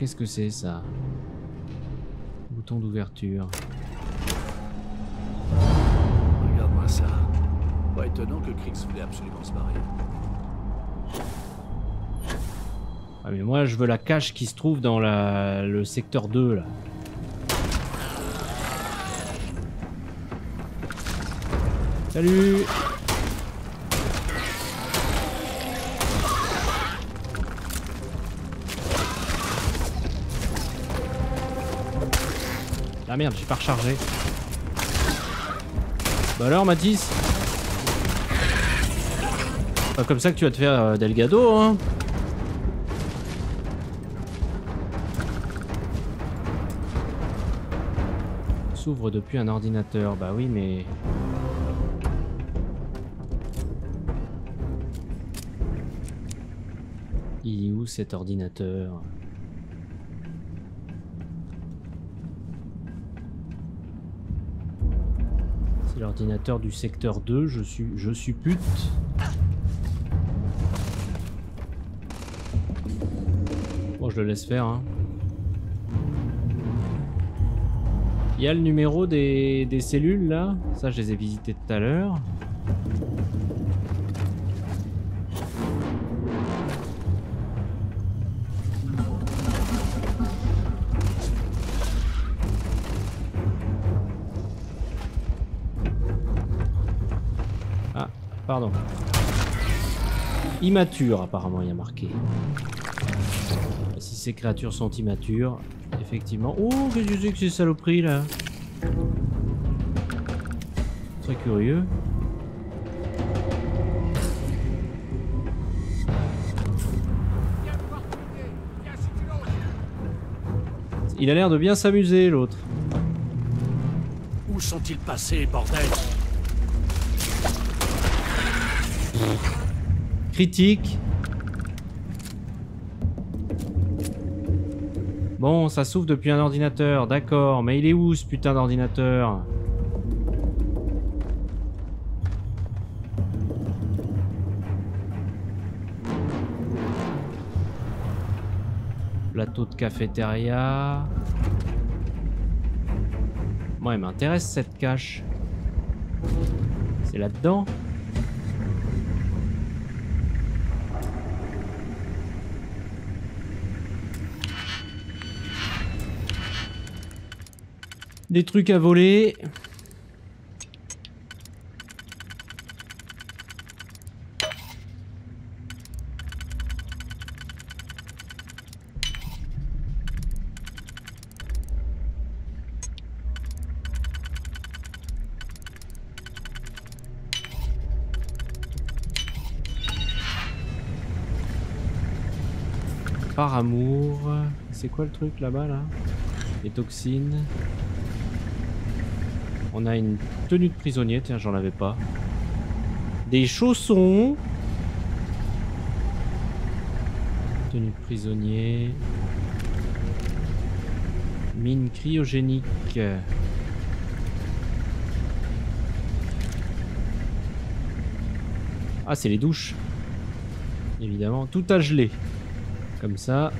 qu'est-ce que c'est ça? Bouton d'ouverture. Regarde-moi ça. Pas étonnant que Krix voulait absolument se barrer. Ah mais moi je veux la cache qui se trouve dans la... le secteur 2 là. Salut Ah merde, j'ai pas rechargé. Bah alors Mathis Pas comme ça que tu vas te faire euh, Delgado hein. S'ouvre depuis un ordinateur, bah oui mais... Il est où cet ordinateur? Du secteur 2, je suis, je suis pute. Bon, je le laisse faire. Hein. Il y a le numéro des, des cellules là. Ça, je les ai visitées tout à l'heure. Pardon. Immature, apparemment, il y a marqué. Si ces créatures sont immatures, effectivement. Oh, qu'est-ce que c'est que ces saloperies là? Très curieux. Il a l'air de bien s'amuser l'autre. Où sont-ils passés, bordel? Critique. Bon, ça s'ouvre depuis un ordinateur, d'accord. Mais il est où ce putain d'ordinateur? Plateau de cafétéria. Moi, elle m'intéresse cette cache. C'est là-dedans Des trucs à voler. Par amour. C'est quoi le truc là-bas là? Les toxines. On a une tenue de prisonnier, tiens, j'en avais pas. Des chaussons. Tenue de prisonnier. Mine cryogénique. Ah, c'est les douches. Évidemment, tout a gelé. Comme ça.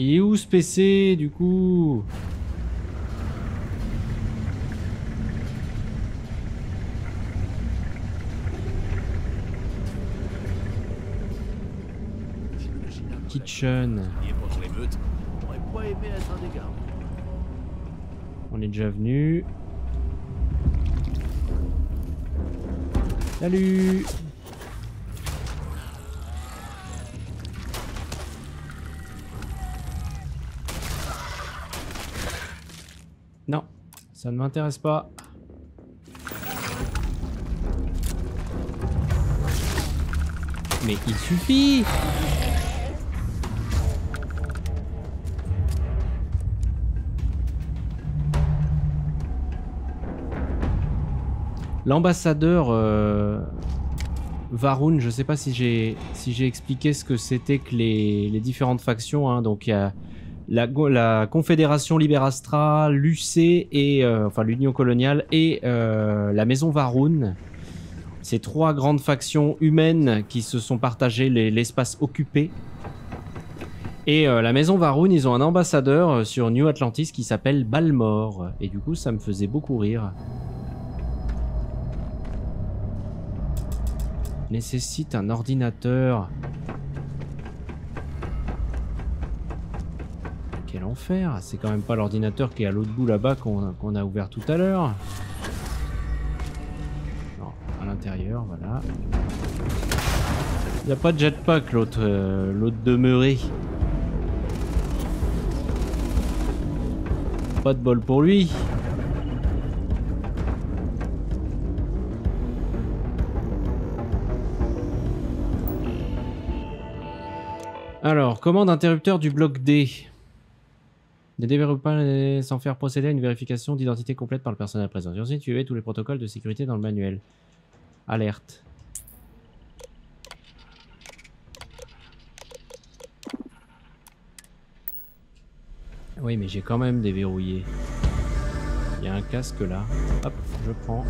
Il est où ce PC du coup? Kitchen. On est déjà venu. Salut ça ne m'intéresse pas. Mais il suffit L'ambassadeur euh, Varun, je sais pas si j'ai si j'ai expliqué ce que c'était que les, les différentes factions. hein. Donc il y a la, Confédération Liberastra, l'UC et euh, enfin l'Union coloniale et euh, la Maison Varun. Ces trois grandes factions humaines qui se sont partagées les- l'espace occupé. Et euh, la Maison Varun, ils ont un ambassadeur sur New Atlantis qui s'appelle Balmor. Et du coup, ça me faisait beaucoup rire. Nécessite un ordinateur. Quel enfer C'est quand même pas l'ordinateur qui est à l'autre bout là-bas qu'on a ouvert tout à l'heure. Non, à l'intérieur, voilà. Il a pas de jetpack l'autre euh, l'autre demeuré. Pas de bol pour lui. Alors, commande interrupteur du bloc D. Ne déverrouille pas sans faire procéder à une vérification d'identité complète par le personnel présent. Ensuite, suivez tous les protocoles de sécurité dans le manuel. Alerte. Oui, mais j'ai quand même déverrouillé. Il y a un casque là. Hop, je prends.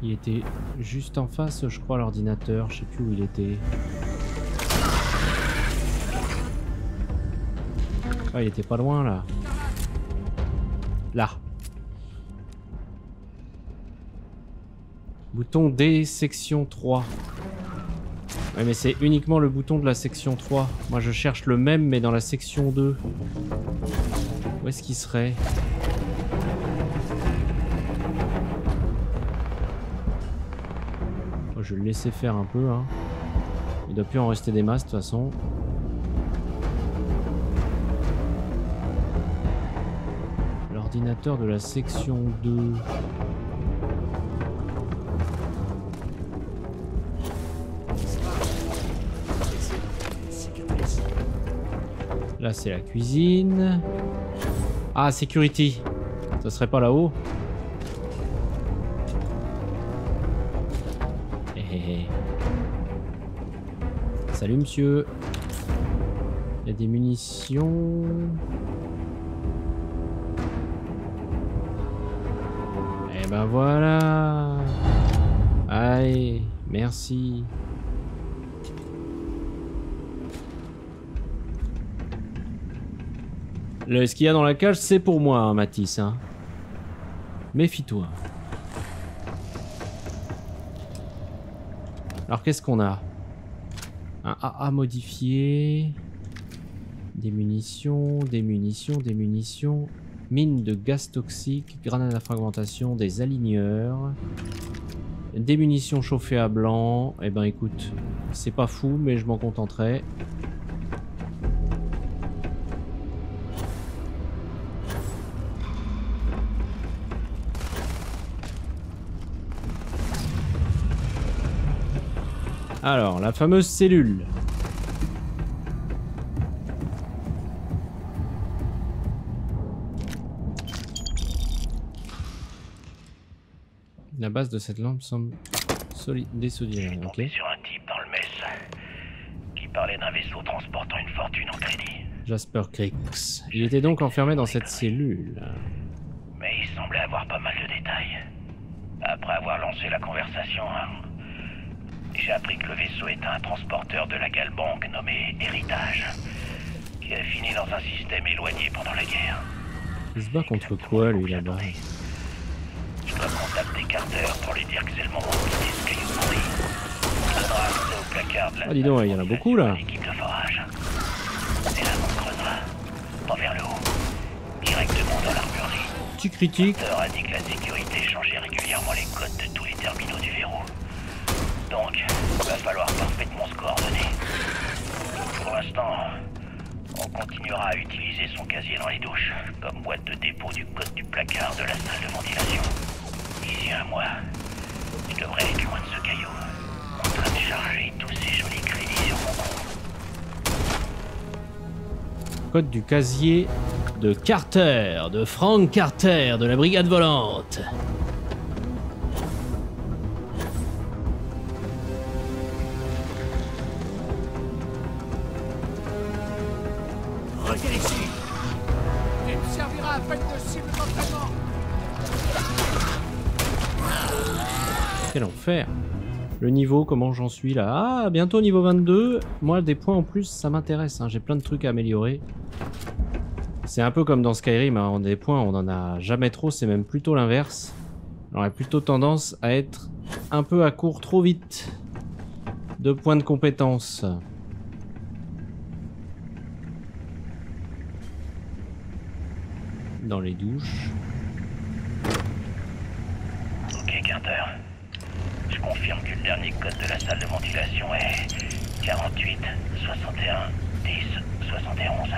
Il était juste en face, je crois, l'ordinateur. Je sais plus où il était. Ah, il était pas loin là. Là. Bouton D, section 3. Ouais, mais c'est uniquement le bouton de la section 3. Moi, je cherche le même, mais dans la section 2. Où est-ce qu'il serait? Oh, Je vais le laisser faire un peu. Hein. Il doit plus en rester des masses, de toute façon. L'ordinateur de la section 2. Là, c'est la cuisine. Ah, security. Ça serait pas là-haut Hé, hé, hé. Salut, monsieur. Il y a des munitions. Et ben voilà. Allez, merci. Le, ce qu'il y a dans la cage, c'est pour moi, hein, Matisse. Hein. Méfie-toi. Alors, qu'est-ce qu'on a? Un AA modifié. Des munitions, des munitions, des munitions. Mine de gaz toxique, grenade à fragmentation, des aligneurs. Des munitions chauffées à blanc. Eh ben écoute, c'est pas fou, mais je m'en contenterai. Alors, la fameuse cellule. La base de cette lampe semble désodiée. Ok. tombé sur un type dans le mess qui parlait d'un vaisseau transportant une fortune en crédit. Jasper Crix. Il était donc enfermé dans cette cellule. Mais il semblait avoir pas mal de détails. Après avoir lancé la conversation, hein, j'ai appris que le vaisseau était un transporteur de la Galbank nommé Héritage, qui a fini dans un système éloigné pendant la guerre. Il se bat contre quoi, lui, là-bas? Je dois contacter Carter pour lui dire que c'est le moment de quitter ce caillou pourri. Il donnera accès au placard de la Ah, dis donc, il y en a beaucoup, là. L'équipe de forage. Et là, on creusera. Pas vers le haut. Directement dans l'armurerie. Petit critique. Carter a dit que la sécurité changeait régulièrement les codes de tous les terminaux du verrou. Donc, il va falloir parfaitement se coordonner. Pour l'instant, on continuera à utiliser son casier dans les douches, comme boîte de dépôt du code du placard de la salle de ventilation. Un mois, je devrais être loin de ce caillou, en train de charger tous ces jolis crédits sur mon compte. Code du casier de Carter, de Frank Carter, de la brigade volante. Le niveau, comment j'en suis là Ah, bientôt niveau 22. Moi, des points en plus, ça m'intéresse. hein. J'ai plein de trucs à améliorer. C'est un peu comme dans Skyrim. hein. On a des points, on en a jamais trop. C'est même plutôt l'inverse. On aurait plutôt tendance à être un peu à court trop vite de points de compétence. Dans les douches. Ok, Carter. Confirme que le dernier code de la salle de ventilation est 48 61 10 71.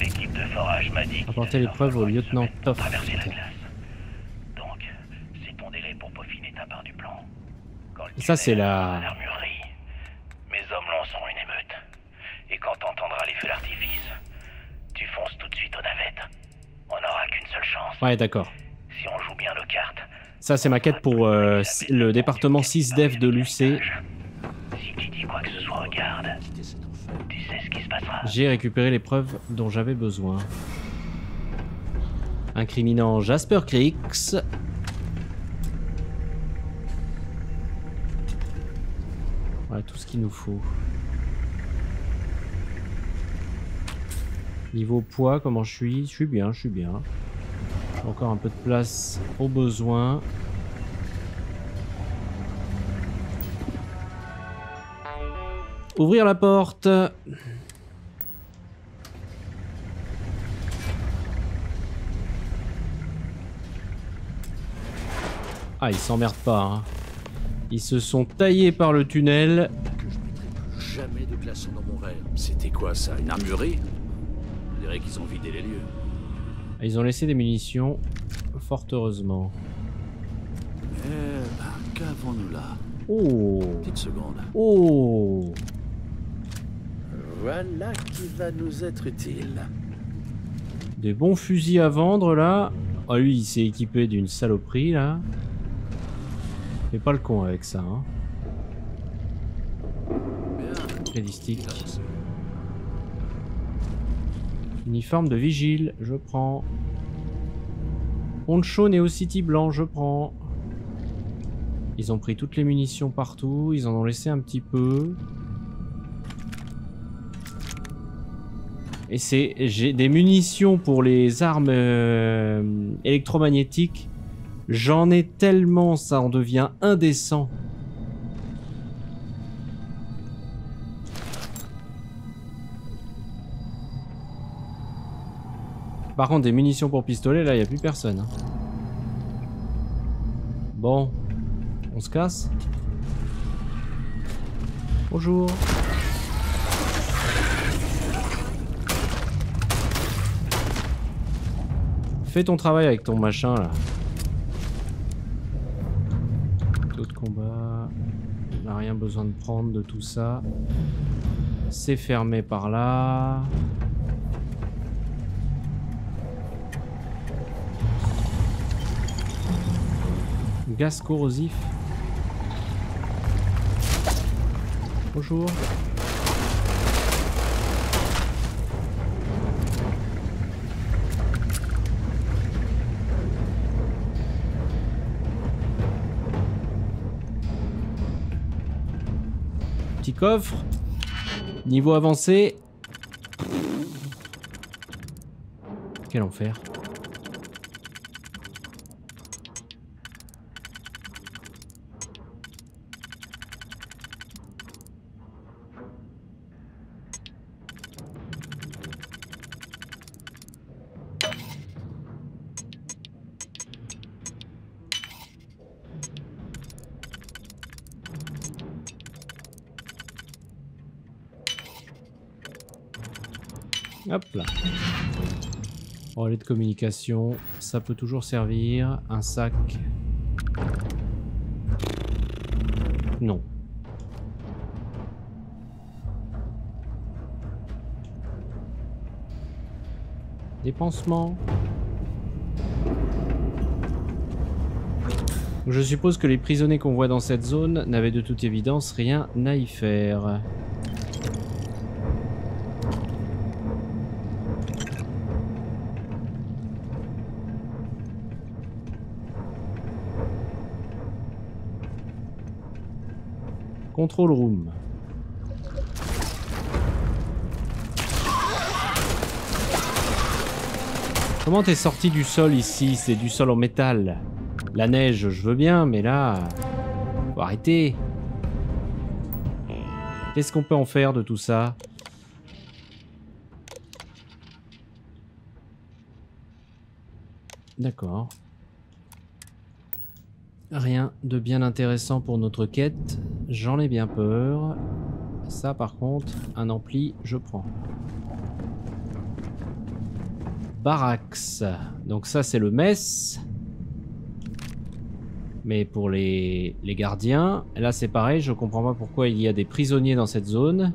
L'équipe de forage m'a dit. Apportez allait l'épreuve au lieutenant Toff. traverser la glace. Donc, c'est ton délai pour peaufiner ta part du plan. Quand le Ça, c'est la- l'armurerie, mes hommes lanceront une émeute. Et quand t'entendras les feux d'artifice, tu fonces tout de suite aux navettes. On n'aura qu'une seule chance. Ouais, d'accord. Ça, c'est ma quête pour euh, le département 6DEF de l'UC. J'ai récupéré les preuves dont j'avais besoin. Incriminant Jasper Creeks. Voilà tout ce qu'il nous faut. Niveau poids, comment je suis? Je suis bien, je suis bien. Encore un peu de place au besoin. Ouvrir la porte. Ah, ils s'emmerdent pas. hein. Ils se sont taillés par le tunnel. Que je plus jamais de glaçons dans mon verre. C'était quoi ça Une armurerie? On dirait qu'ils ont vidé les lieux. Ils ont laissé des munitions, fort heureusement. Eh ben, qu'avons-nous là? Oh Petite seconde. Oh Voilà qui va nous être utile. Des bons fusils à vendre là. Ah lui il s'est équipé d'une saloperie là. Fais pas le con avec ça hein. Bien. Uniforme de vigile, je prends. Poncho Neo City blanc, je prends. Ils ont pris toutes les munitions partout, ils en ont laissé un petit peu. Et c'est j'ai des munitions pour les armes euh, électromagnétiques. J'en ai tellement, ça en devient indécent. Par contre, des munitions pour pistolet, là, il a plus personne. hein. Bon, on se casse. Bonjour. Fais ton travail avec ton machin là. Taux de combat. On n'a rien besoin de prendre de tout ça. C'est fermé par là. Gaz corrosif. Bonjour. Petit coffre. Niveau avancé. Quel enfer. Communication, ça peut toujours servir. Un sac. Non. Des. Je suppose que les prisonniers qu'on voit dans cette zone n'avaient de toute évidence rien à y faire. Control room. Comment t'es sorti du sol ici? C'est du sol en métal. La neige, je veux bien, mais là... Faut arrêter. Qu'est-ce qu'on peut en faire de tout ça? D'accord. Rien de bien intéressant pour notre quête. J'en ai bien peur. Ça, par contre, un ampli, je prends. Barax. Donc ça, c'est le mess. Mais pour les, les gardiens, là c'est pareil, je comprends pas pourquoi il y a des prisonniers dans cette zone.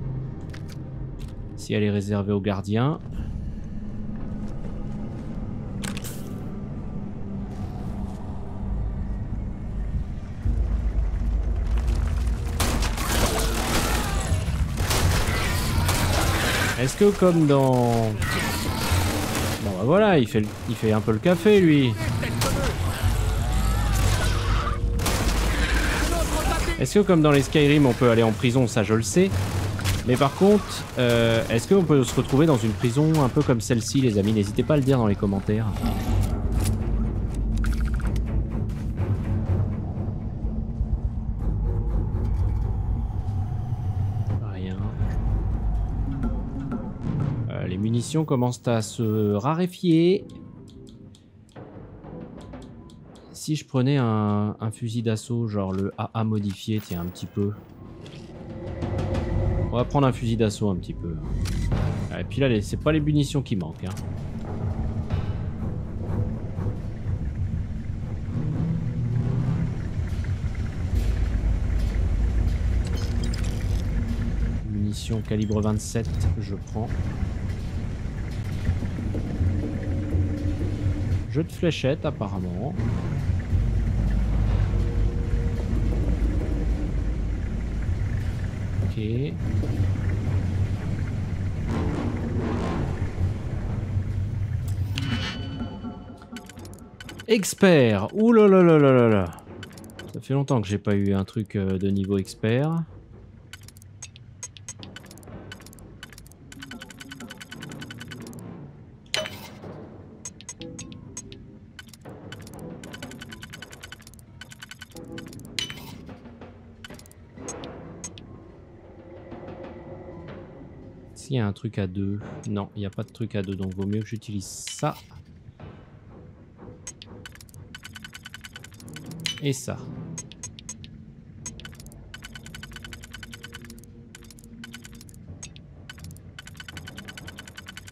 Si elle est réservée aux gardiens. Que comme dans... Bon bah voilà, il fait, un peu le café lui. Est-ce que comme dans les Skyrim on peut aller en prison, ça je le sais. Mais par contre, euh, est-ce qu'on peut se retrouver dans une prison un peu comme celle-ci les amis? N'hésitez pas à le dire dans les commentaires. Munitions commencent à se raréfier. Si je prenais un, fusil d'assaut, genre le AA modifié, tiens, un petit peu. On va prendre un fusil d'assaut un petit peu. Et puis là, c'est pas les munitions qui manquent. hein. Calibre 27, je prends. Jeu de fléchettes apparemment. Ok. Expert Ouh là là là là là Ça fait longtemps que j'ai pas eu un truc euh, de niveau expert. Y a un truc à deux. Non, il n'y a pas de truc à deux, donc vaut mieux que j'utilise ça. Et ça.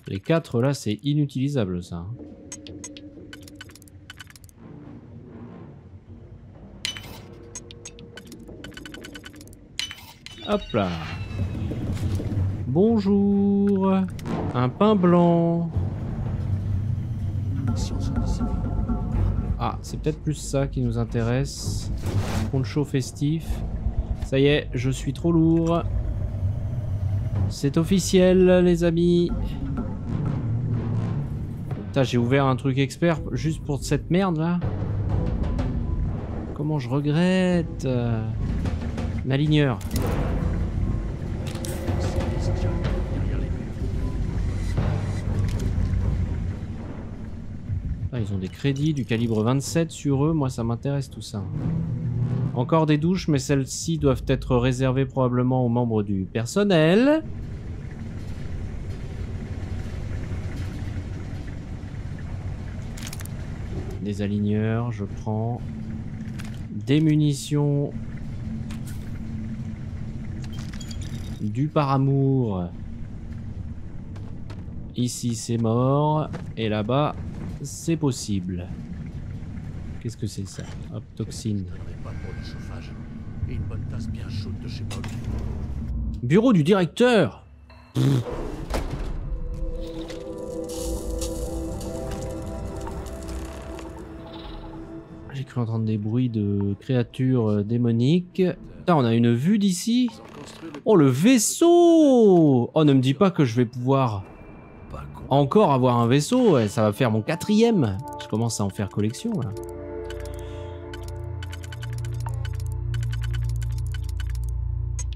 Les quatre là, c'est inutilisable ça. Hop là. Bonjour. Un pain blanc. Ah, c'est peut-être plus ça qui nous intéresse. Poncho festif. Ça y est, je suis trop lourd. C'est officiel, les amis. Putain, j'ai ouvert un truc expert juste pour cette merde là. Comment je regrette. euh, ils ont des crédits du calibre 27 sur eux, moi ça m'intéresse tout ça. Encore des douches, mais celles-ci doivent être réservées probablement aux membres du personnel. Des aligneurs, je prends. Des munitions. Du paramour. Ici c'est mort. Et là-bas, c'est possible. Qu'est-ce que c'est ça? Hop, toxine. Je donnerai pas pour le chauffage. Et une bonne tasse bien chaude de chez Bob. Bureau du directeur J'ai cru entendre des bruits de créatures euh, démoniques. Putain, on a une vue d'ici Oh, le vaisseau Oh, ne me dis pas que je vais pouvoir encore avoir un vaisseau. ça va faire mon quatrième. Je commence à en faire collection, là.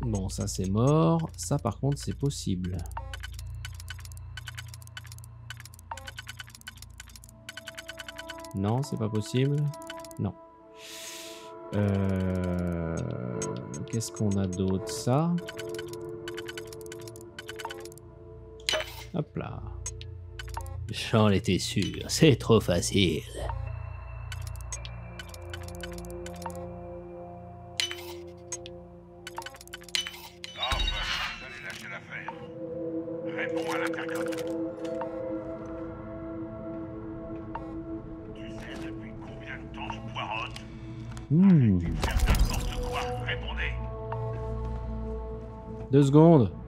Bon, ça c'est mort. Ça par contre c'est possible. Non, c'est pas possible. Non. Euh, Qu'est-ce qu'on a d'autre? Ça? Hop là. J'en étais sûr, c'est trop facile. Enfin, vous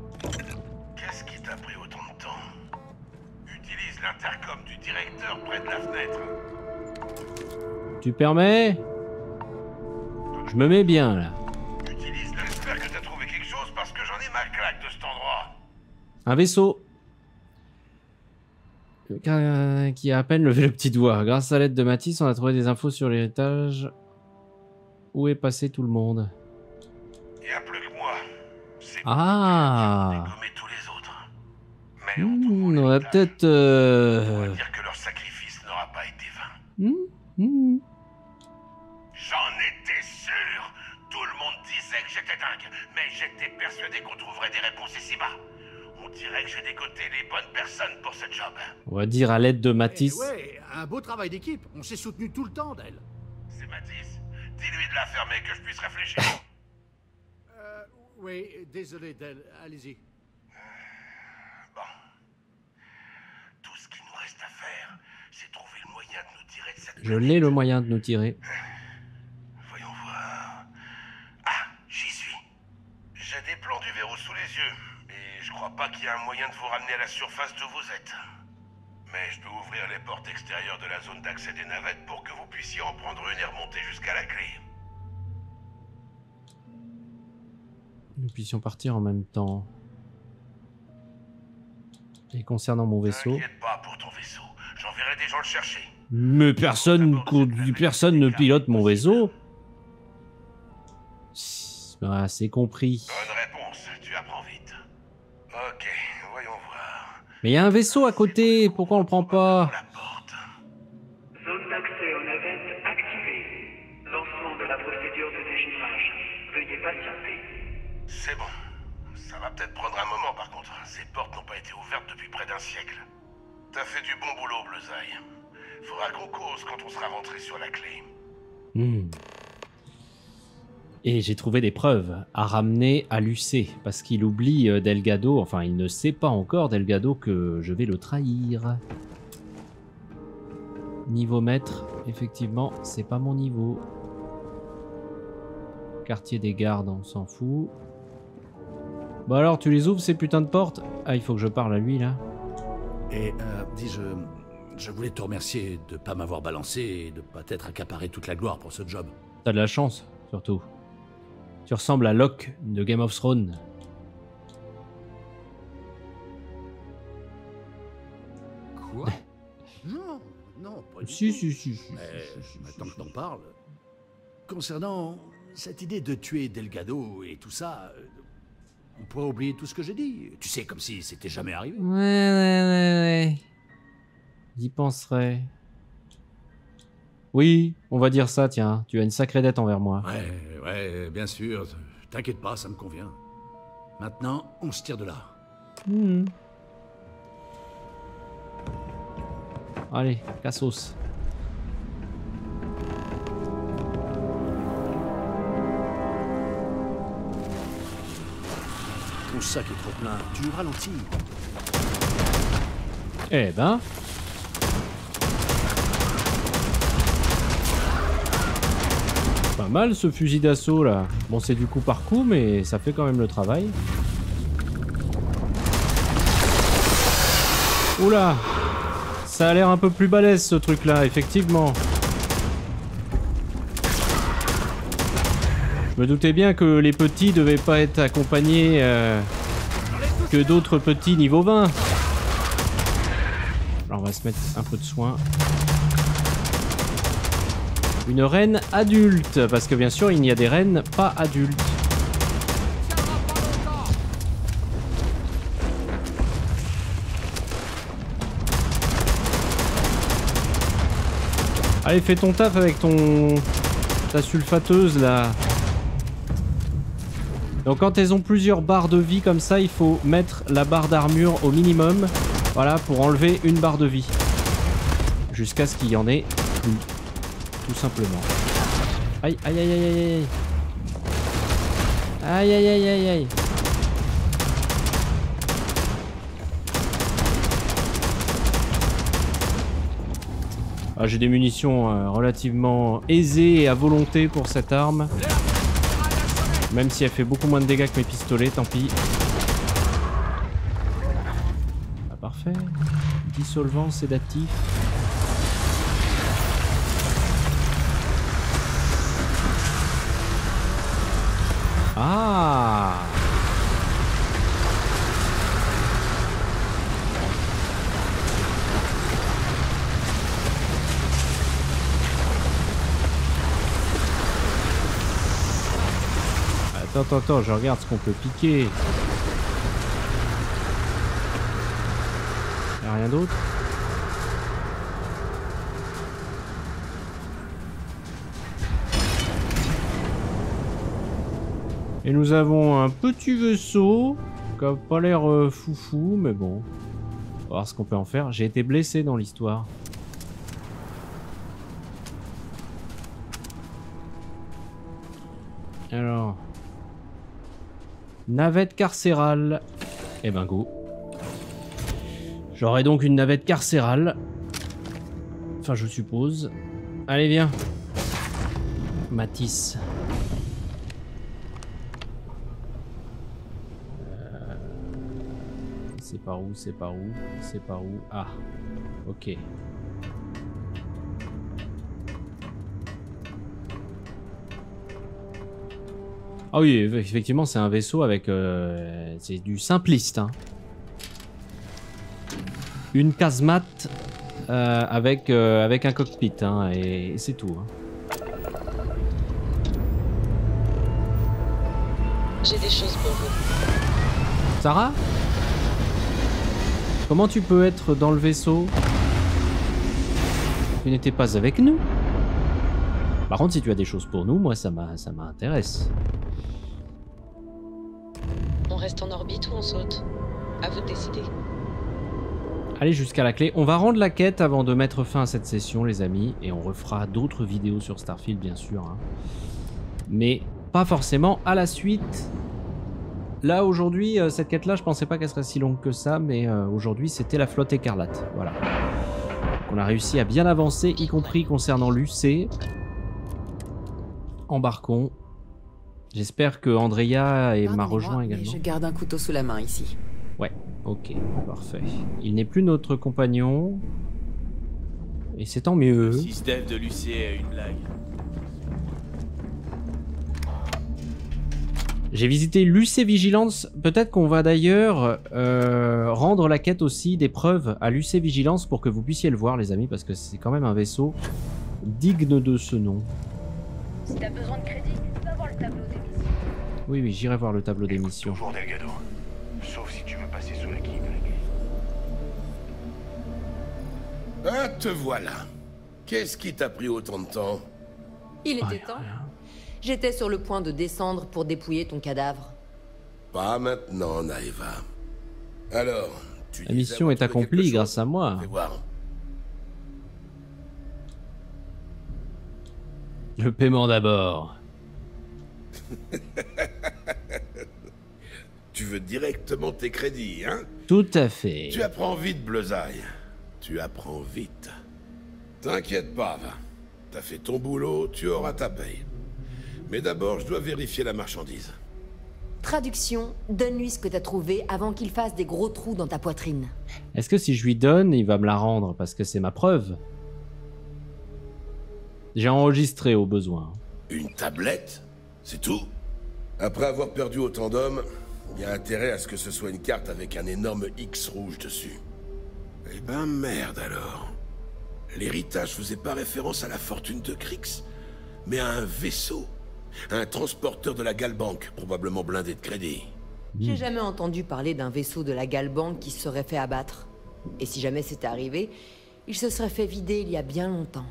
Tu permets Je me mets bien là. Utilise J'espère que t'as trouvé quelque chose parce que j'en ai ma claque de cet endroit. Un vaisseau. Euh, Qui a à peine levé le petit doigt. Grâce à l'aide de Matisse, on a trouvé des infos sur l'héritage. Où est passé tout le monde Il y a plus que moi. Ah tous les autres. Mais Hmm, trouvant On l'héritage, peut-être... on euh, va dire que des réponses ici-bas. On dirait que j'ai dégoté les bonnes personnes pour ce job. On va dire à l'aide de Eh Matisse. ouais, un beau travail d'équipe. On s'est soutenu tout le temps d'elle. C'est Mathis. Dis-lui de la fermer, que je puisse réfléchir. Euh, oui, désolé d'elle. Allez-y. bon. Tout ce qu'il nous reste à faire, c'est trouver le moyen de nous tirer de cette... Je l'ai le moyen de nous tirer. Voyons voir. Ah, j'y suis. J'ai des plans du verrou sous les yeux, et je crois pas qu'il y ait un moyen de vous ramener à la surface d'où vous êtes. Mais je peux ouvrir les portes extérieures de la zone d'accès des navettes pour que vous puissiez en prendre une et remonter jusqu'à la clé. Nous puissions partir en même temps. Et concernant mon vaisseau... T'inquiète pas pour ton vaisseau. J'enverrai des gens le chercher. Mais personne, personne ne pilote mon vaisseau. Ah, c'est compris. Bonne réponse, Mais il y a un vaisseau à côté, pourquoi on le prend pas? La porte. Zone d'accès aux navettes activée. Lancement de la procédure de déchiffrage. Veuillez patienter. C'est bon. Ça va peut-être prendre un moment par contre. Ces portes n'ont pas été ouvertes depuis près d'un siècle. T'as fait du bon boulot, Bleuzaï. Faudra qu'on cause quand on sera rentré sur la clé. Hmm. Et j'ai trouvé des preuves à ramener à Lucé, parce qu'il oublie euh, Delgado, enfin il ne sait pas encore Delgado que je vais le trahir. Niveau maître, effectivement, c'est pas mon niveau. Quartier des gardes, on s'en fout. Bon alors, tu les ouvres ces putains de portes? Ah, il faut que je parle à lui là. Et, euh, dis, je, je voulais te remercier de pas m'avoir balancé et de pas t'être accaparé toute la gloire pour ce job. T'as de la chance, surtout. Tu ressembles à Locke de Game of Thrones. Quoi? Non, non, pas du Si, tout. si, si, si. Mais si, maintenant si, que t'en parles, concernant cette idée de tuer Delgado et tout ça, euh, on pourrait oublier tout ce que j'ai dit. Tu sais, comme si c'était jamais arrivé. Ouais, ouais, ouais, ouais. J'y penserai. Oui, on va dire ça, tiens. Tu as une sacrée dette envers moi. Ouais, ouais, bien sûr. T'inquiète pas, ça me convient. Maintenant, on se tire de là. Hmm. Allez, cassos. Ton sac est trop plein. Tu nous ralentis. Eh ben. Mal ce fusil d'assaut là. Bon, c'est du coup par coup, mais ça fait quand même le travail. Oula Ça a l'air un peu plus balèze ce truc là, effectivement. Je me doutais bien que les petits devaient pas être accompagnés euh, que d'autres petits niveau 20. Alors on va se mettre un peu de soin une reine adulte, parce que bien sûr il n'y a des reines pas adultes. Allez, fais ton taf avec ton... ta sulfateuse, là. Donc quand elles ont plusieurs barres de vie comme ça, il faut mettre la barre d'armure au minimum. Voilà, pour enlever une barre de vie. Jusqu'à ce qu'il y en ait plus. Tout simplement. Aïe, aïe, aïe, aïe, aïe, aïe. Aïe, aïe, aïe, aïe, aïe. Ah, J'ai des munitions euh, relativement aisées et à volonté pour cette arme. Même si elle fait beaucoup moins de dégâts que mes pistolets, tant pis. Ah, parfait. Dissolvant, sédatif. Attends, attends, attends, je regarde ce qu'on peut piquer. Y'a rien d'autre Et nous avons un petit vaisseau qui a pas l'air euh, foufou, mais bon. On va voir ce qu'on peut en faire. J'ai été blessé dans l'histoire. Alors. Navette carcérale. Eh ben go. J'aurai donc une navette carcérale. Enfin, je suppose. Allez, viens. Matisse. Euh, C'est par où C'est par où C'est par où? Ah, ok. Ah oui, effectivement, c'est un vaisseau avec... euh, c'est du simpliste. hein. Une casemate euh, avec, euh, avec un cockpit, hein, et, et c'est tout. hein. J'ai des choses pour vous. Sarah? Comment tu peux être dans le vaisseau? Tu n'étais pas avec nous? Par contre, si tu as des choses pour nous, moi, ça m'intéresse. En orbite ou on saute? À vous de décider. Allez jusqu'à la clé. On va rendre la quête avant de mettre fin à cette session, les amis. Et on refera d'autres vidéos sur Starfield, bien sûr. hein. Mais pas forcément à la suite. Là, aujourd'hui, euh, cette quête-là, je pensais pas qu'elle serait si longue que ça. Mais euh, aujourd'hui, c'était la flotte écarlate. Voilà. On a réussi à bien avancer, y compris concernant l'UC. Embarquons. J'espère que Andrea et m'a rejoint également. Je garde un couteau sous la main ici. Ouais, ok, parfait. Il n'est plus notre compagnon. Et c'est tant mieux. Le système de a une blague. J'ai visité l'UC Vigilance. Peut-être qu'on va d'ailleurs euh, rendre la quête aussi des preuves à l'UC Vigilance pour que vous puissiez le voir, les amis, parce que c'est quand même un vaisseau digne de ce nom. Si t'as besoin de crédit, Oui, oui, j'irai voir le tableau d'émission. Toujours Delgado. Sauf si tu veux passer sous la guide. Ah, te voilà. Qu'est-ce qui t'a pris autant de temps? Il était Rien, temps. J'étais sur le point de descendre pour dépouiller ton cadavre. Pas maintenant, Naeva. Alors, tu La mission est accomplie grâce à moi. Fais voir. Le paiement d'abord. Tu veux directement tes crédits, hein? Tout à fait. Tu apprends vite, Bleuzaille. Tu apprends vite. T'inquiète pas, va. T'as fait ton boulot, tu auras ta paye. Mais d'abord, je dois vérifier la marchandise. Traduction, donne-lui ce que t'as trouvé avant qu'il fasse des gros trous dans ta poitrine. Est-ce que si je lui donne, il va me la rendre parce que c'est ma preuve? J'ai enregistré au besoin. Une tablette? C'est tout Après avoir perdu autant d'hommes, il y a intérêt à ce que ce soit une carte avec un énorme X rouge dessus. Eh ben merde alors. L'héritage faisait pas référence à la fortune de Krix, mais à un vaisseau. Un transporteur de la Galbank, probablement blindé de crédit. J'ai jamais entendu parler d'un vaisseau de la Galbank qui se serait fait abattre. Et si jamais c'était arrivé, il se serait fait vider il y a bien longtemps.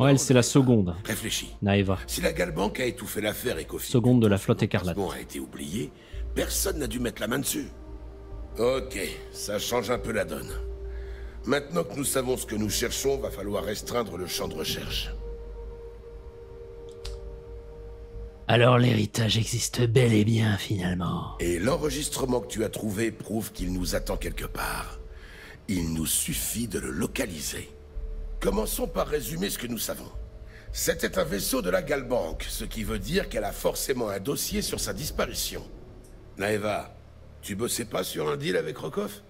Elle, c'est la seconde. Réfléchis. Naeva. Si la Galbanque a étouffé l'affaire et qu'au final, Seconde de la flotte écarlate. a été oublié, personne n'a dû mettre la main dessus. Ok, ça change un peu la donne. Maintenant que nous savons ce que nous cherchons, va falloir restreindre le champ de recherche. Alors l'héritage existe bel et bien finalement. Et l'enregistrement que tu as trouvé prouve qu'il nous attend quelque part. Il nous suffit de le localiser. Commençons par résumer ce que nous savons. C'était un vaisseau de la Galbank, ce qui veut dire qu'elle a forcément un dossier sur sa disparition. Naeva, tu bossais pas sur un deal avec Rokoff?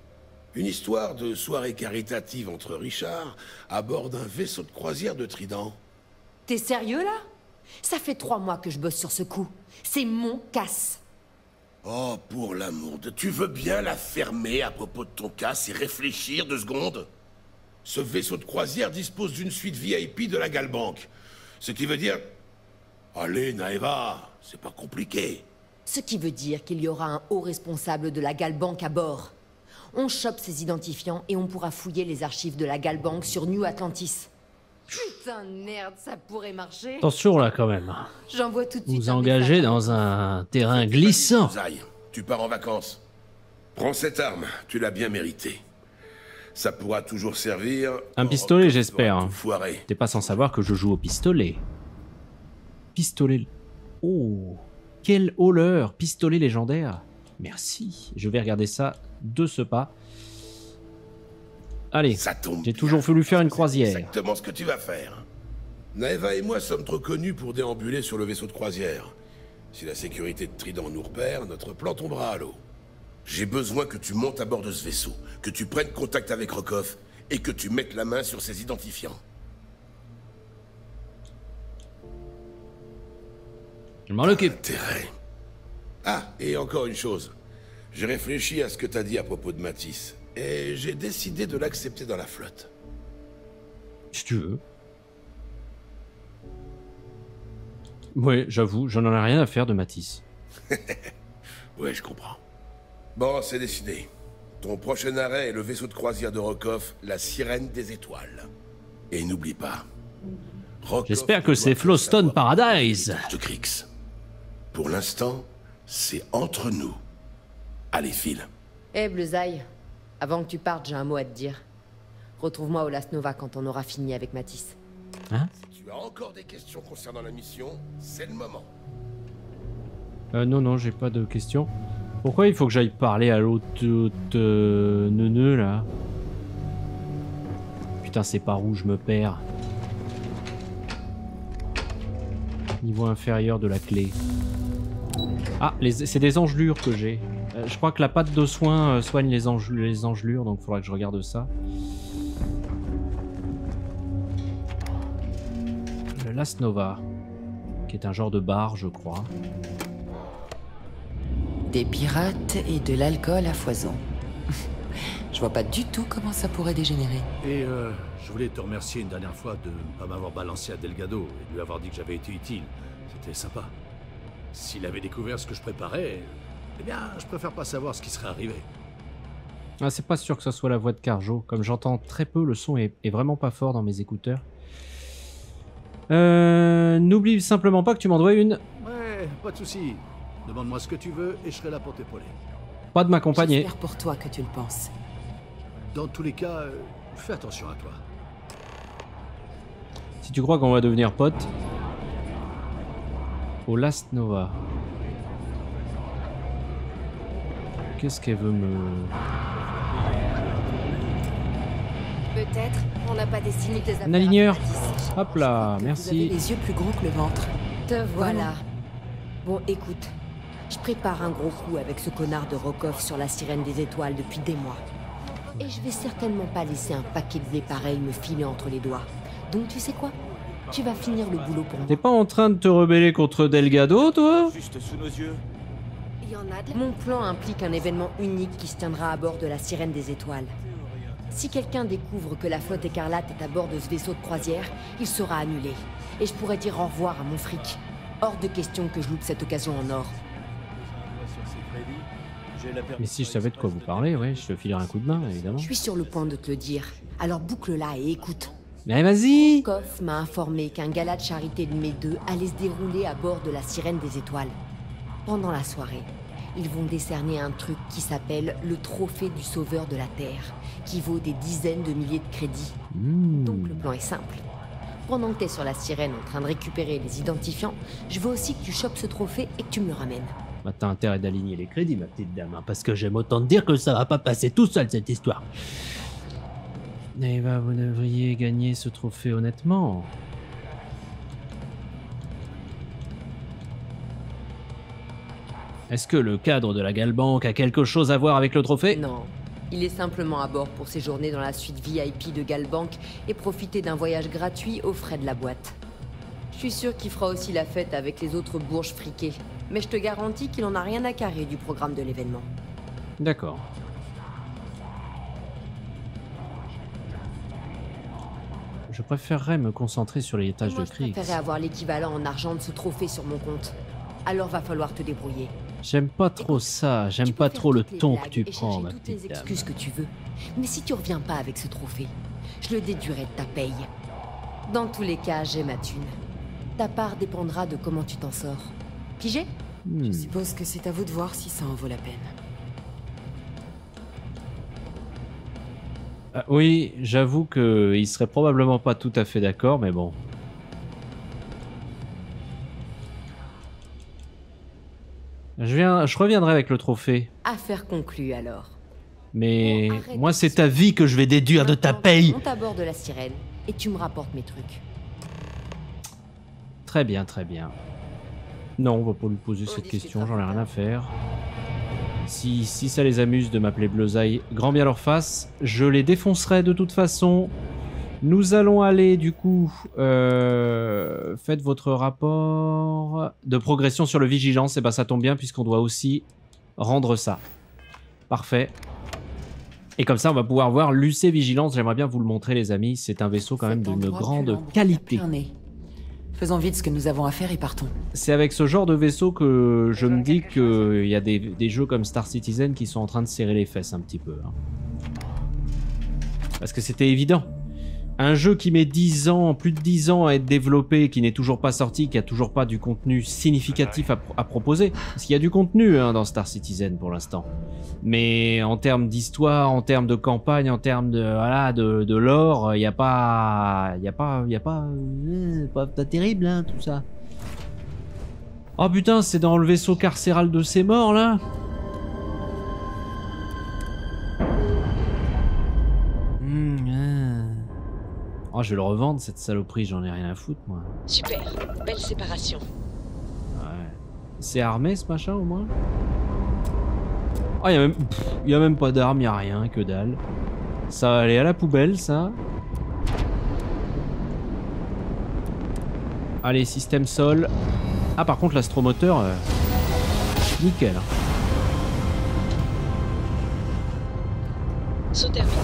Une histoire de soirée caritative entre Richard à bord d'un vaisseau de croisière de Trident. T'es sérieux là? Ça fait trois mois que je bosse sur ce coup. C'est mon casse. Oh, pour l'amour de... Tu veux bien la fermer à propos de ton casse et réfléchir deux secondes? Ce vaisseau de croisière dispose d'une suite VIP de la Galbank. Ce qui veut dire... Allez, Naeva, c'est pas compliqué. Ce qui veut dire qu'il y aura un haut responsable de la Galbank à bord. On chope ses identifiants et on pourra fouiller les archives de la Galbank sur New Atlantis. Putain de merde, ça pourrait marcher. Attention là quand même. J'en vois tout de suite. Vous engagez dans un terrain glissant. Tu pars en vacances. Prends cette arme, tu l'as bien mérité. Ça pourra toujours servir. Un pistolet, j'espère. hein. Foiré. T'es pas sans savoir que je joue au pistolet. Pistolet. Oh, quel hauler Pistolet légendaire. Merci. Je vais regarder ça de ce pas. Allez, Ça tombe. j'ai toujours voulu faire une croisière. Exactement ce que tu vas faire. Naeva et moi sommes trop connus pour déambuler sur le vaisseau de croisière. Si la sécurité de Trident nous repère, notre plan tombera à l'eau. J'ai besoin que tu montes à bord de ce vaisseau, que tu prennes contact avec Rokoff et que tu mettes la main sur ses identifiants. Je m'en occupe. Intérêt. Ah, et encore une chose. J'ai réfléchi à ce que t'as dit à propos de Matisse, et j'ai décidé de l'accepter dans la flotte. Si tu veux. Ouais, j'avoue, j'en ai rien à faire de Matisse. Ouais, je comprends. Bon, c'est décidé. Ton prochain arrêt est le vaisseau de croisière de Rokoff, la Sirène des Étoiles. Et n'oublie pas. Rokoff J'espère que c'est Flowstone Paradise. de Krix. Pour l'instant, c'est entre nous. Allez, file. Eh, Bleuzaï, avant que tu partes, j'ai un mot à te dire. Retrouve-moi au Las Nova quand on aura fini avec Matisse. Si tu as encore des questions concernant la mission, c'est le moment. Euh, non, non, j'ai pas de questions. Pourquoi il faut que j'aille parler à l'autre euh, neuneu là Putain, c'est par où je me perds. Niveau inférieur de la clé. Ah, c'est des engelures que j'ai. Euh, je crois que la pâte de soin euh, soigne les, enge- les engelures, donc faudra que je regarde ça. Le Las Nova, qui est un genre de bar, je crois. Des pirates et de l'alcool à foison. Je vois pas du tout comment ça pourrait dégénérer. Et euh, je voulais te remercier une dernière fois de ne pas m'avoir balancé à Delgado et de lui avoir dit que j'avais été utile. C'était sympa. S'il avait découvert ce que je préparais, eh bien, je préfère pas savoir ce qui serait arrivé. Ah, c'est pas sûr que ce soit la voix de Carjo. Comme j'entends très peu, le son est, est vraiment pas fort dans mes écouteurs. Euh, N'oublie simplement pas que tu m'en dois une. Ouais, pas de souci. Demande-moi ce que tu veux et je serai là pour t'épauler. Pas de m'accompagner. J'espère pour toi que tu le penses. Dans tous les cas, euh, fais attention à toi. Si tu crois qu'on va devenir potes. Au Last Nova. Qu'est-ce qu'elle veut me. Peut-être, on n'a pas destiné tes affaires. Un aligneur. Hop là, Vous avez merci. les yeux plus gros que le ventre. Te voilà. Bon, écoute. Je prépare un gros coup avec ce connard de Rokoff sur la sirène des étoiles depuis des mois. Et je vais certainement pas laisser un paquet de dés pareil me filer entre les doigts. Donc tu sais quoi? Tu vas finir le boulot pour moi. T'es pas en train de te rebeller contre Delgado, toi? Juste sous nos yeux. Il y en a de... Mon plan implique un événement unique qui se tiendra à bord de la sirène des étoiles. Si quelqu'un découvre que la flotte écarlate est à bord de ce vaisseau de croisière, il sera annulé. Et je pourrai dire au revoir à mon fric. Hors de question que je loupe cette occasion en or. Mais si je savais de quoi vous parlez, ouais, je te filerai un coup de main, évidemment. Je suis sur le point de te le dire. Alors boucle-la et écoute. Mais vas-y Koff m'a informé qu'un gala de charité de mes deux allait se dérouler à bord de la Sirène des Étoiles. Pendant la soirée, ils vont décerner un truc qui s'appelle le Trophée du Sauveur de la Terre, qui vaut des dizaines de milliers de crédits. Hmm. Donc le plan est simple. Pendant que t'es sur la sirène en train de récupérer les identifiants, je veux aussi que tu chopes ce trophée et que tu me le ramènes. T'as intérêt d'aligner les crédits, ma petite dame, hein, parce que j'aime autant te dire que ça va pas passer tout seul cette histoire. Eva, vous devriez gagner ce trophée honnêtement. Est-ce que le cadre de la Galbanque a quelque chose à voir avec le trophée? Non. Il est simplement à bord pour séjourner dans la suite VIP de Galbank et profiter d'un voyage gratuit aux frais de la boîte. Je suis sûr qu'il fera aussi la fête avec les autres bourges friquées, mais je te garantis qu'il en a rien à carrer du programme de l'événement. D'accord. Je préférerais me concentrer sur les tâches Moi, de je Kriegs. préférais avoir l'équivalent en argent de ce trophée sur mon compte. Alors va falloir te débrouiller. J'aime pas trop ça, j'aime pas trop le ton que tu prends, ma toutes les dame. que tu veux. Mais si tu reviens pas avec ce trophée, je le déduirai de ta paye. Dans tous les cas, j'ai ma thune. Ta part dépendra de comment tu t'en sors. Pigé Hmm. Je suppose que c'est à vous de voir si ça en vaut la peine. Ah, oui, j'avoue que il serait probablement pas tout à fait d'accord, mais bon. Je, viens, je reviendrai avec le trophée, Affaire conclue alors. mais Bon, moi c'est ta vie que je vais déduire de ta paye. bord de la sirène et tu me rapportes mes trucs. Très bien, très bien. Non, on va pas lui poser cette question, j'en ai rien à faire. Si, si ça les amuse de m'appeler Bleusaille, grand bien leur face, je les défoncerai de toute façon. Nous allons aller du coup... euh, faites votre rapport de progression sur le vigilance, et ben ça tombe bien puisqu'on doit aussi rendre ça. Parfait. Et comme ça, on va pouvoir voir l'UC Vigilance. J'aimerais bien vous le montrer, les amis. C'est un vaisseau quand même d'une grande qualité. Faisons vite ce que nous avons à faire et partons. C'est avec ce genre de vaisseau que je me dis qu'il y a des, des jeux comme Star Citizen qui sont en train de serrer les fesses un petit peu. hein. Parce que c'était évident. Un jeu qui met 10 ans, plus de 10 ans à être développé, qui n'est toujours pas sorti, qui a toujours pas du contenu significatif à, pro- à proposer. Parce qu'il y a du contenu hein, dans Star Citizen pour l'instant. Mais en termes d'histoire, en termes de campagne, en termes de voilà de, de lore, il n'y a pas, il y a pas, il y a pas, euh, pas, pas terrible hein, tout ça. Oh putain, c'est dans le vaisseau carcéral de ces morts là Oh, je vais le revendre cette saloperie, j'en ai rien à foutre moi. Super, belle séparation. Ouais. C'est armé ce machin au moins? Oh, y a même, pff, y a même pas d'armes, y a rien, que dalle. Ça va aller à la poubelle ça. Allez, système sol. Ah, par contre, l'astromoteur, euh, nickel. hein. Saut terminé.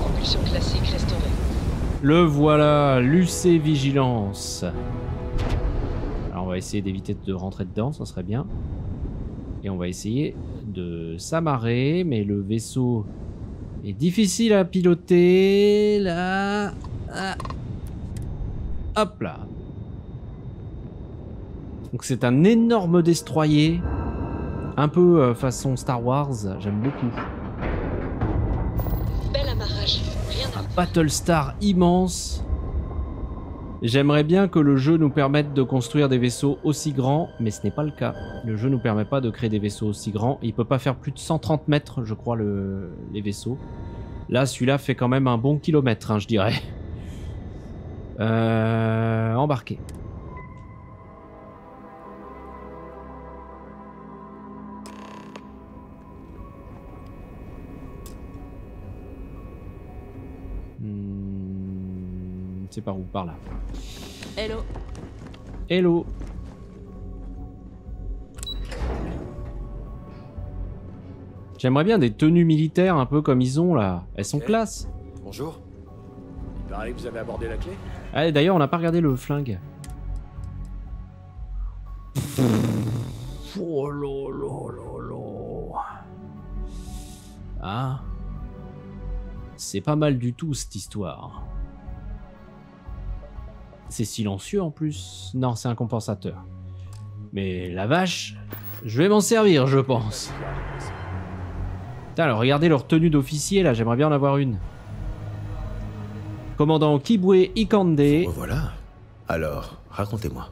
Propulsion classique restaurée. Le voilà, l'UC Vigilance. Alors on va essayer d'éviter de rentrer dedans, ça serait bien. Et on va essayer de s'amarrer, mais le vaisseau est difficile à piloter. Là. Ah. Hop là. Donc c'est un énorme destroyer. Un peu euh, façon Star Wars, j'aime beaucoup. Bel amarrage. Battlestar immense. J'aimerais bien que le jeu nous permette de construire des vaisseaux aussi grands, mais ce n'est pas le cas. Le jeu nous permet pas de créer des vaisseaux aussi grands. Il peut pas faire plus de 130 mètres, je crois, le... les vaisseaux. Là, celui-là fait quand même un bon kilomètre, hein, je dirais. Euh... Embarqué. C'est par où? Par là. Hello. Hello. J'aimerais bien des tenues militaires un peu comme ils ont là. Elles sont classe. Bonjour. Il paraît que vous avez abordé la clé Ah, D'ailleurs, on n'a pas regardé le flingue. Oh. Ah. C'est pas mal du tout cette histoire. C'est silencieux en plus. Non, c'est un compensateur. Mais la vache, je vais m'en servir, je pense. Putain, alors regardez leur tenue d'officier là, j'aimerais bien en avoir une. Commandant Kibwe Ikande. Voilà. Alors, racontez-moi.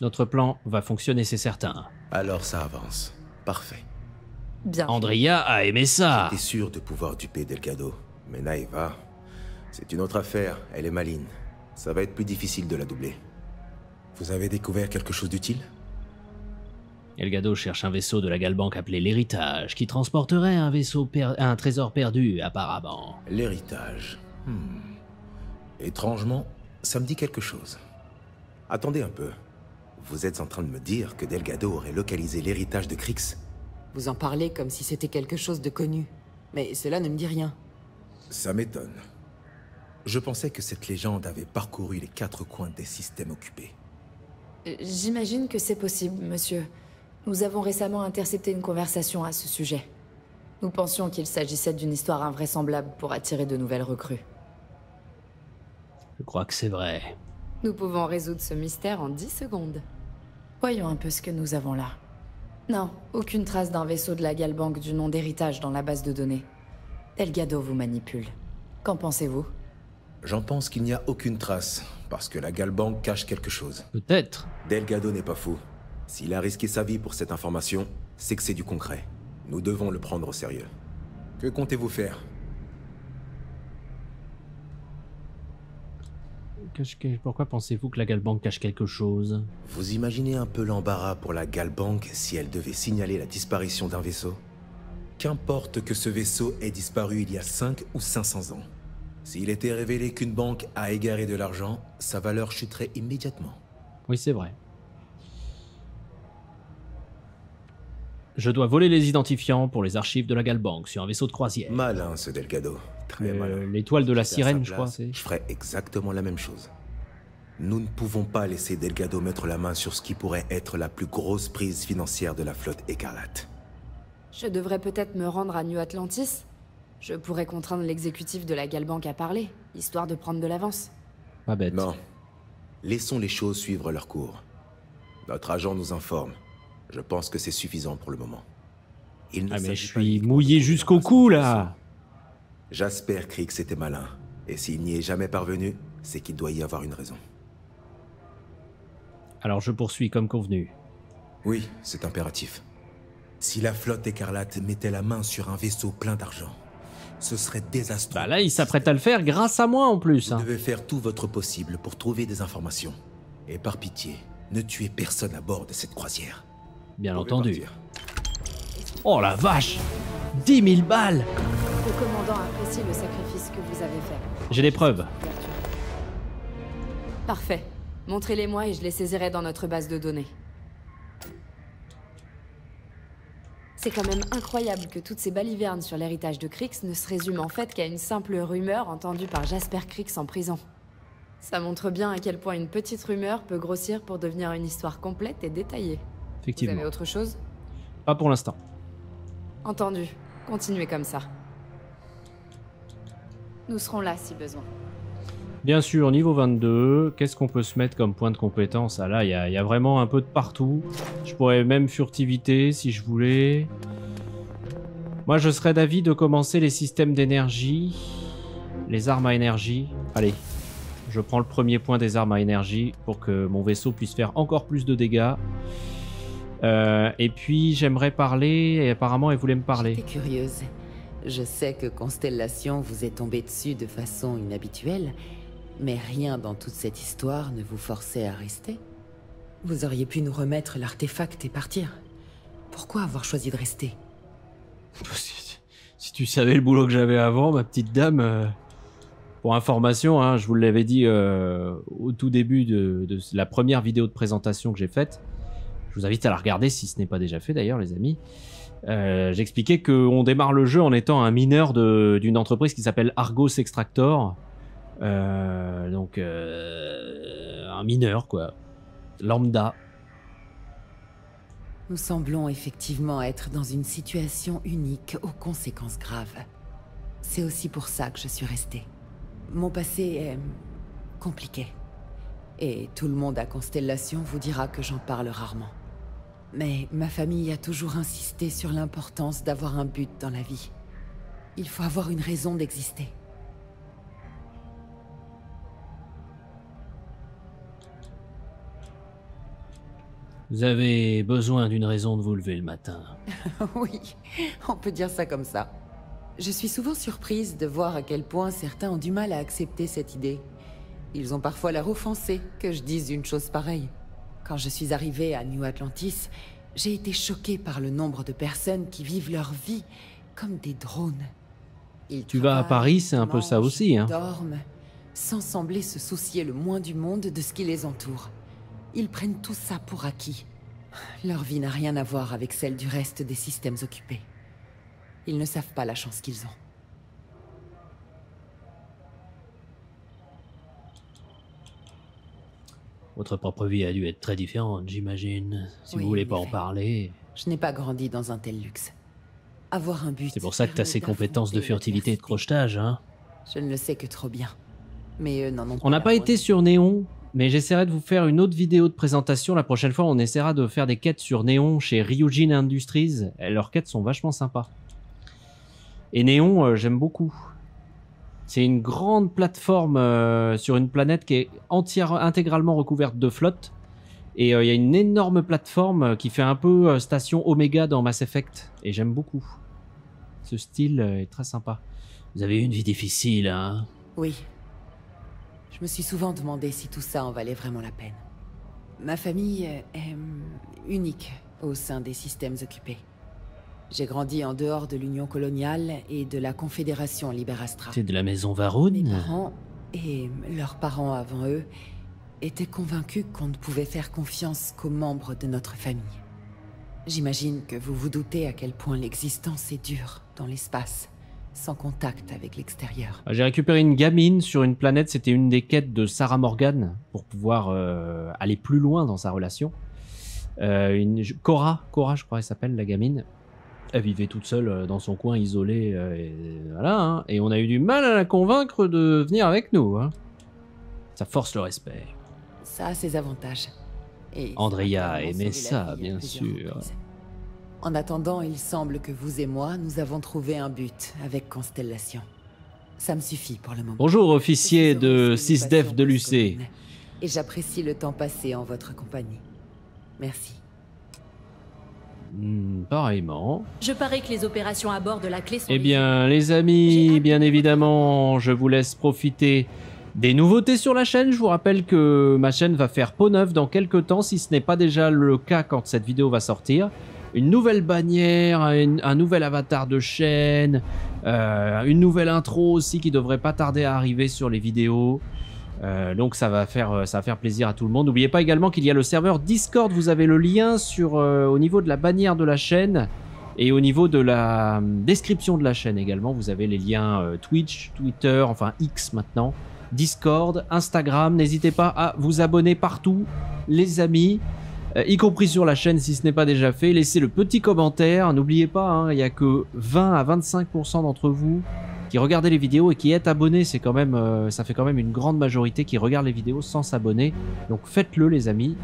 Notre plan va fonctionner, c'est certain. Alors ça avance. Parfait. Bien. Andrea a aimé ça. J'étais sûr de pouvoir duper Delgado. Mais Naeva, c'est une autre affaire. Elle est maligne. Ça va être plus difficile de la doubler. Vous avez découvert quelque chose d'utile? Elgado cherche un vaisseau de la Galbanque appelé l'Héritage, qui transporterait un vaisseau per- un trésor perdu, apparemment. L'héritage. Hmm. Étrangement, ça me dit quelque chose. Attendez un peu. Vous êtes en train de me dire que Delgado aurait localisé l'héritage de Krix Vous en parlez comme si c'était quelque chose de connu. Mais cela ne me dit rien. Ça m'étonne. Je pensais que cette légende avait parcouru les quatre coins des systèmes occupés. Euh, J'imagine que c'est possible, monsieur. Nous avons récemment intercepté une conversation à ce sujet. Nous pensions qu'il s'agissait d'une histoire invraisemblable pour attirer de nouvelles recrues. Je crois que c'est vrai. Nous pouvons résoudre ce mystère en 10 secondes. Voyons un peu ce que nous avons là. Non, aucune trace d'un vaisseau de la Galbanque du nom d'héritage dans la base de données. Delgado vous manipule. Qu'en pensez-vous? J'en pense qu'il n'y a aucune trace, parce que la Galbank cache quelque chose. Peut-être. Delgado n'est pas fou. S'il a risqué sa vie pour cette information, c'est que c'est du concret. Nous devons le prendre au sérieux. Que comptez-vous faire? Pourquoi pensez-vous que la Galbanque cache quelque chose? Vous imaginez un peu l'embarras pour la Galbank si elle devait signaler la disparition d'un vaisseau? Qu'importe que ce vaisseau ait disparu il y a 5 ou 500 ans. S'il était révélé qu'une banque a égaré de l'argent, sa valeur chuterait immédiatement. Oui, c'est vrai. Je dois voler les identifiants pour les archives de la Galbanque sur un vaisseau de croisière. Malin ce Delgado. Très Euh, malin. l'étoile de la sirène, je crois, Je ferais exactement la même chose. Nous ne pouvons pas laisser Delgado mettre la main sur ce qui pourrait être la plus grosse prise financière de la flotte écarlate. Je devrais peut-être me rendre à New Atlantis Je pourrais contraindre l'exécutif de la Galbanque à parler, histoire de prendre de l'avance. Pas bête. Non. Laissons les choses suivre leur cours. Notre agent nous informe. Je pense que c'est suffisant pour le moment. Il ne Ah mais je suis mouillé jusqu'au cou là Jasper Creek était malin. Et s'il n'y est jamais parvenu, c'est qu'il doit y avoir une raison. Alors je poursuis comme convenu. Oui, c'est impératif. Si la flotte écarlate mettait la main sur un vaisseau plein d'argent, ce serait désastreux. Bah là, il s'apprête à le faire grâce à moi en plus. Vous hein. devez faire tout votre possible pour trouver des informations. Et par pitié, ne tuez personne à bord de cette croisière. Bien Vous entendu. partir. Oh la vache 10 000 balles Le commandant apprécie le sacrifice que vous avez fait. J'ai des preuves. Parfait. Montrez-les-moi et je les saisirai dans notre base de données. C'est quand même incroyable que toutes ces balivernes sur l'héritage de Krix ne se résument en fait qu'à une simple rumeur entendue par Jasper Krix en prison. Ça montre bien à quel point une petite rumeur peut grossir pour devenir une histoire complète et détaillée. Vous Effectivement. avez autre chose? Pas pour l'instant. Entendu. Continuez comme ça. Nous serons là si besoin. Bien sûr, niveau 22, qu'est-ce qu'on peut se mettre comme point de compétence? Ah là, il y, a- il y a vraiment un peu de partout. Je pourrais même furtivité si je voulais. Moi, je serais d'avis de commencer les systèmes d'énergie, les armes à énergie. Allez, je prends le premier point des armes à énergie pour que mon vaisseau puisse faire encore plus de dégâts. Euh, et puis, j'aimerais parler, et apparemment, elle voulait me parler. J'étais curieuse. Je sais que Constellation vous est tombé dessus de façon inhabituelle, mais rien dans toute cette histoire ne vous forçait à rester. Vous auriez pu nous remettre l'artefact et partir. Pourquoi avoir choisi de rester? Si tu savais le boulot que j'avais avant, ma petite dame. euh, Pour information, hein, je vous l'avais dit euh, au tout début de, de la première vidéo de présentation que j'ai faite. Je vous invite à la regarder si ce n'est pas déjà fait d'ailleurs, les amis. Euh, J'expliquais qu'on démarre le jeu en étant un mineur de- d'une entreprise qui s'appelle Argos Extractor. Euh, un mineur, quoi. Lambda. Nous semblons effectivement être dans une situation unique aux conséquences graves. C'est aussi pour ça que je suis restée. Mon passé est compliqué. Et tout le monde à Constellation vous dira que j'en parle rarement. Mais ma famille a toujours insisté sur l'importance d'avoir un but dans la vie. Il faut avoir une raison d'exister. Vous avez besoin d'une raison de vous lever le matin. oui, on peut dire ça comme ça. Je suis souvent surprise de voir à quel point certains ont du mal à accepter cette idée. Ils ont parfois l'air offensés que je dise une chose pareille. Quand je suis arrivée à New Atlantis, j'ai été choquée par le nombre de personnes qui vivent leur vie comme des drones. Ils tu vas à Paris, c'est un peu ça aussi. Hein. dorment, sans sembler se soucier le moins du monde de ce qui les entoure. Ils prennent tout ça pour acquis. Leur vie n'a rien à voir avec celle du reste des systèmes occupés. Ils ne savent pas la chance qu'ils ont. Votre propre vie a dû être très différente, j'imagine. Si vous voulez pas en parler... Je n'ai pas grandi dans un tel luxe. Avoir un but... C'est pour ça que tu as ces compétences de furtivité et de crochetage, hein Je ne le sais que trop bien. Mais eux n'en ont On n'a pas été sur Néon, mais j'essaierai de vous faire une autre vidéo de présentation. La prochaine fois, on essaiera de faire des quêtes sur Néon chez Ryujin Industries. leurs quêtes sont vachement sympas. Et Néon, euh, j'aime beaucoup. C'est une grande plateforme euh, sur une planète qui est entière, intégralement recouverte de flotte. Et euh, il y a une énorme plateforme qui fait un peu station Omega dans Mass Effect. Et j'aime beaucoup. Ce style est très sympa. Vous avez eu une vie difficile, hein? Oui, je me suis souvent demandé si tout ça en valait vraiment la peine. Ma famille est unique au sein des systèmes occupés. J'ai grandi en dehors de l'Union coloniale et de la Confédération Liberastra. C'est de la maison Varun Mes parents, et leurs parents avant eux, étaient convaincus qu'on ne pouvait faire confiance qu'aux membres de notre famille. J'imagine que vous vous doutez à quel point l'existence est dure dans l'espace sans contact avec l'extérieur. J'ai récupéré une gamine sur une planète, c'était une des quêtes de Sarah Morgan pour pouvoir euh, aller plus loin dans sa relation. Euh, une, Cora, Cora je crois elle s'appelle la gamine. Elle vivait toute seule euh, dans son coin isolée et voilà. Hein. Et on a eu du mal à la convaincre de venir avec nous. Hein. Ça force le respect. Ça a ses avantages. Et Andrea aimait ça, bien sûr. En attendant, il semble que vous et moi, nous avons trouvé un but avec Constellation. Ça me suffit pour le moment. Bonjour, officier de 6DEF de l'UC. Et j'apprécie le temps passé en votre compagnie. Merci. Hmm, pareillement. Je parie que les opérations à bord de la clé sont... Eh bien, les amis, bien évidemment, je vous laisse profiter des nouveautés sur la chaîne. Je vous rappelle que ma chaîne va faire peau neuve dans quelques temps, si ce n'est pas déjà le cas quand cette vidéo va sortir une nouvelle bannière, un nouvel avatar de chaîne, euh, une nouvelle intro aussi qui devrait pas tarder à arriver sur les vidéos. Euh, donc ça va faire euh, ça va faire plaisir à tout le monde. N'oubliez pas également qu'il y a le serveur Discord. Vous avez le lien sur au niveau de la bannière de la chaîne et au niveau de la description de la chaîne également. Vous avez les liens Twitch, Twitter, enfin X maintenant, Discord, Instagram. N'hésitez pas à vous abonner partout, les amis. Euh, y compris sur la chaîne si ce n'est pas déjà fait. Laissez le petit commentaire. N'oubliez pas, hein, il n'y a que 20 à 25% d'entre vous qui regardez les vidéos et qui êtes abonnés. C'est quand même, euh, ça fait quand même une grande majorité qui regarde les vidéos sans s'abonner. Donc faites-le, les amis.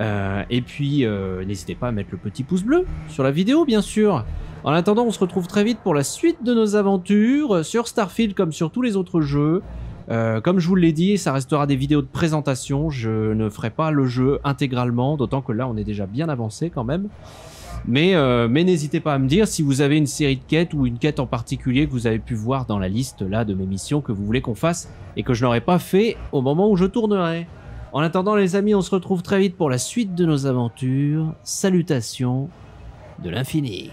Euh, et puis, n'hésitez pas à mettre le petit pouce bleu sur la vidéo, bien sûr. En attendant, on se retrouve très vite pour la suite de nos aventures sur Starfield comme sur tous les autres jeux. Euh, comme je vous l'ai dit, ça restera des vidéos de présentation. Je ne ferai pas le jeu intégralement, d'autant que là, on est déjà bien avancé quand même. Mais, euh, mais n'hésitez pas à me dire si vous avez une série de quêtes ou une quête en particulier que vous avez pu voir dans la liste là de mes missions que vous voulez qu'on fasse et que je n'aurais pas fait au moment où je tournerai. En attendant les amis, on se retrouve très vite pour la suite de nos aventures. Salutations de l'infini.